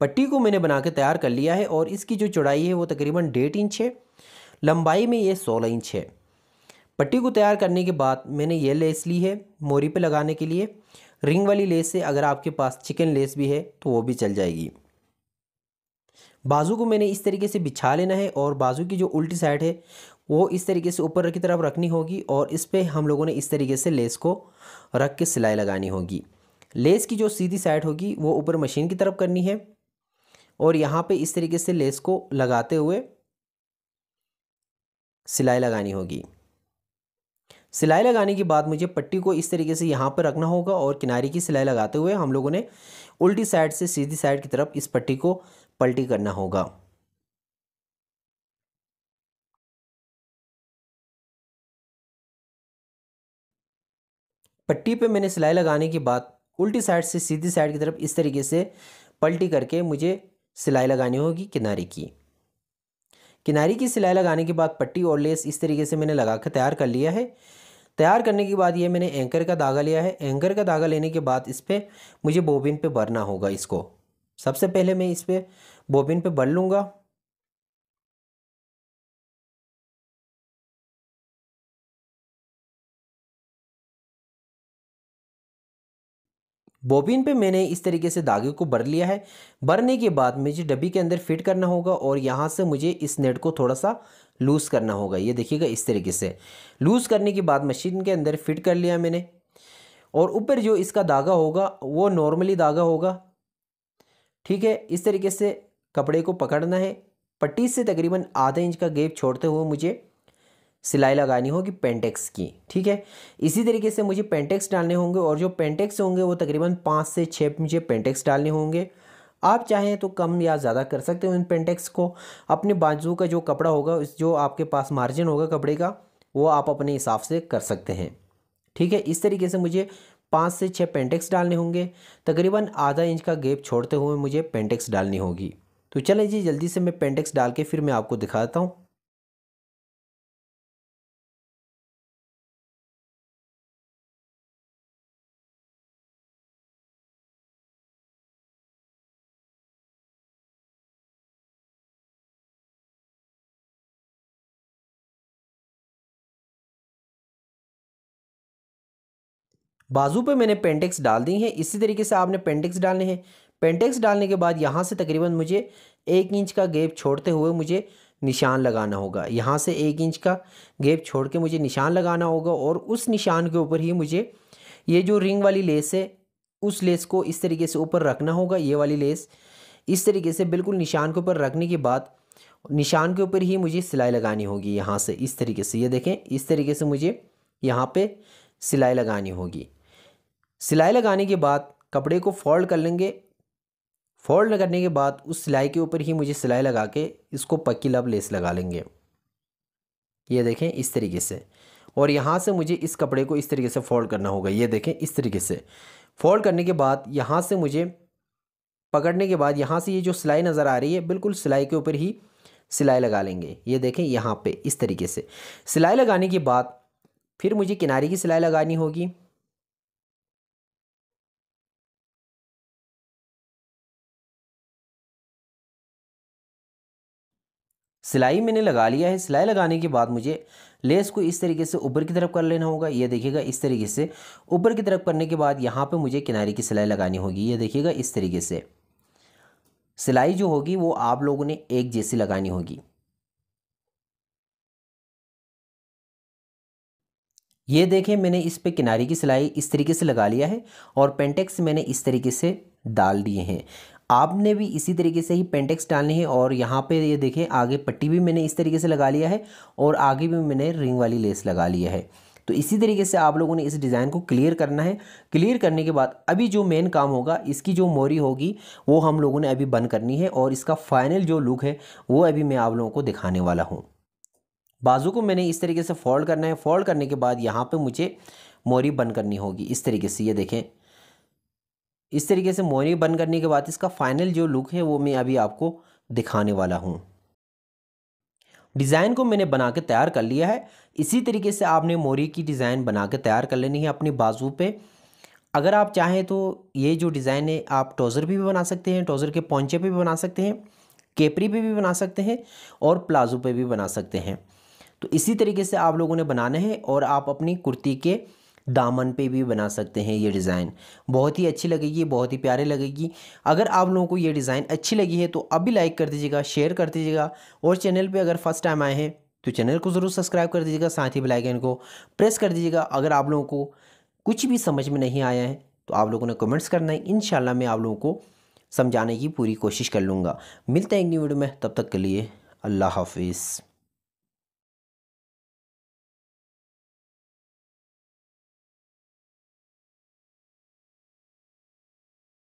पट्टी को मैंने बना के तैयार कर लिया है और इसकी जो चौड़ाई है वो तकरीबन डेढ़ इंच है, लंबाई में ये सोलह इंच है। पट्टी को तैयार करने के बाद मैंने ये लेस ली है मोरी पे लगाने के लिए। रिंग वाली लेस से अगर आपके पास चिकन लेस भी है तो वो भी चल जाएगी। बाजू को मैंने इस तरीके से बिछा लेना है और बाजू की जो उल्टी साइड है वो इस तरीके से ऊपर की तरफ़ रखनी होगी और इस पर हम लोगों ने इस तरीके से लेस को रख के सिलाई लगानी होगी। लेस की जो सीधी साइड होगी वो ऊपर मशीन की तरफ़ करनी है। और यहाँ पे इस तरीके से लेस को लगाते हुए सिलाई लगानी होगी। सिलाई लगाने के बाद मुझे पट्टी को इस तरीके से यहाँ पर रखना होगा और किनारे की सिलाई लगाते हुए हम लोगों ने उल्टी साइड से सीधी साइड की तरफ़ इस पट्टी को पलटी करना होगा। पट्टी पे मैंने सिलाई लगाने के बाद उल्टी साइड से सीधी साइड की तरफ़ इस तरीके से पलटी करके मुझे सिलाई लगानी होगी किनारे की। किनारे की सिलाई लगाने के बाद पट्टी और लेस इस तरीके से मैंने लगा कर तैयार कर लिया है। तैयार करने के बाद ये मैंने एंकर का धागा लिया है। एंकर का धागा लेने के बाद इस पर मुझे बोबिन पे भरना होगा इसको। सबसे पहले मैं इस पर बोबिन पे भर लूँगा। बोबिन पे मैंने इस तरीके से धागे को भर लिया है। भरने के बाद मुझे डब्बी के अंदर फिट करना होगा और यहाँ से मुझे इस नेट को थोड़ा सा लूज़ करना होगा। ये देखिएगा इस तरीके से। लूज़ करने के बाद मशीन के अंदर फिट कर लिया मैंने। और ऊपर जो इसका धागा होगा, वो नॉर्मली धागा होगा। ठीक है, इस तरीके से कपड़े को पकड़ना है। पट्टी से तकरीबन आधा इंच का गेप छोड़ते हुए मुझे सिलाई लगानी होगी पेंटेक्स की, ठीक है? इसी तरीके से मुझे पेंटेक्स डालने होंगे और जो पेंटेक्स होंगे वो तकरीबन पाँच से छः मुझे पेंटेक्स डालने होंगे। आप चाहें तो कम या ज़्यादा कर सकते हो इन पेंटेक्स को। अपने बाजू का जो कपड़ा होगा जो आपके पास मार्जिन होगा कपड़े का, वो आप अपने हिसाब से कर सकते हैं, ठीक है? इस तरीके से मुझे पाँच से छः पेंटेक्स डालने होंगे। तकरीबन आधा इंच का गेप छोड़ते हुए मुझे पेंटेक्स डालनी होगी। तो चलें जी, जल्दी से मैं पेंटेक्स डाल के फिर मैं आपको दिखाता हूँ। बाजू पे मैंने पेंटेक्स डाल दी है। इसी तरीके से आपने पेंटेक्स डालने हैं। पेंटेक्स डालने के बाद यहाँ से तकरीबन मुझे एक इंच का गैप छोड़ते हुए मुझे निशान लगाना होगा। यहाँ से एक इंच का गैप छोड़ के मुझे निशान लगाना होगा और उस निशान के ऊपर ही मुझे ये जो रिंग वाली लेस है, उस लेस को इस तरीके से ऊपर रखना होगा। ये वाली लेस इस तरीके से बिल्कुल निशान के ऊपर रखने के बाद निशान के ऊपर ही मुझे सिलाई लगानी होगी यहाँ से इस तरीके से। ये देखें, इस तरीके से मुझे यहाँ पे सिलाई लगानी होगी। सिलाई लगाने के बाद कपड़े को फोल्ड कर लेंगे। फोल्ड करने के बाद उस सिलाई के ऊपर ही मुझे सिलाई लगा के इसको पक्की लब लेस लगा लेंगे। ये देखें इस तरीके से। और यहाँ से मुझे इस कपड़े को इस तरीके से फोल्ड करना होगा। ये देखें इस तरीके से। फोल्ड करने के बाद यहाँ से मुझे पकड़ने के बाद यहाँ से ये जो सिलाई नज़र आ रही है, बिल्कुल सिलाई के ऊपर ही सिलाई लगा लेंगे। ये देखें यहाँ पे इस तरीके से। सिलाई लगाने के बाद फिर मुझे किनारे की सिलाई लगानी होगी। सिलाई मैंने लगा लिया है। सिलाई लगाने के बाद मुझे लेस को इस तरीके से ऊपर की तरफ़ कर लेना होगा। ये देखिएगा, इस तरीके से ऊपर की तरफ़ करने के बाद यहाँ पे मुझे किनारे की सिलाई लगानी होगी। ये देखिएगा, इस तरीके से। सिलाई जो होगी, वो आप लोगों ने एक जैसी लगानी होगी। ये देखें, मैंने इस पे किनारे की सिलाई इस तरीके से लगा लिया है और पेंटेक्स मैंने इस तरीके से डाल दिए हैं। आपने भी इसी तरीके से ही पेंटेक्स डालनी है और यहाँ पे ये देखें, आगे पट्टी भी मैंने इस तरीके से लगा लिया है और आगे भी मैंने रिंग वाली लेस लगा लिया है। तो इसी तरीके से आप लोगों ने इस डिज़ाइन को क्लियर करना है। क्लियर करने के बाद अभी जो मेन काम होगा, इसकी जो मोरी होगी, वो हम लोगों ने अभी बंद करनी है और इसका फाइनल जो लुक है, वो अभी मैं आप लोगों को दिखाने वाला हूँ। बाजू को मैंने इस तरीके से फोल्ड करना है। फोल्ड करने के बाद यहाँ पर मुझे मोरी बंद करनी होगी। इस तरीके से ये देखें। इस तरीके से मोरी बंद करने के बाद इसका फाइनल जो लुक है वो मैं अभी आपको दिखाने वाला हूँ। डिज़ाइन को मैंने बना के तैयार कर लिया है। इसी तरीके से आपने मोरी की डिज़ाइन बना के तैयार कर लेनी है अपनी बाजू पे। अगर आप चाहें तो ये जो डिज़ाइन है आप ट्रोज़र भी, भी बना सकते हैं ट्रोज़र के पौंचे पे भी बना सकते हैं केपरी पे भी बना सकते हैं और प्लाज़ो पे भी बना सकते हैं। तो इसी तरीके से आप लोगों ने बनाना है और आप अपनी कुर्ती के दामन पे भी बना सकते हैं ये डिज़ाइन। बहुत ही अच्छी लगेगी, बहुत ही प्यारे लगेगी। अगर आप लोगों को ये डिज़ाइन अच्छी लगी है तो अभी लाइक कर दीजिएगा, शेयर कर दीजिएगा और चैनल पे अगर फ़र्स्ट टाइम आए हैं तो चैनल को ज़रूर सब्सक्राइब कर दीजिएगा, साथ ही बेलाइकन को प्रेस कर दीजिएगा। अगर आप लोगों को कुछ भी समझ में नहीं आया है तो आप लोगों ने कमेंट्स करना है इन मैं आप लोगों को समझाने की पूरी कोशिश कर लूँगा। मिलते हैं एक न्यू वीडियो में, तब तक के लिए अल्लाह हाफिज़।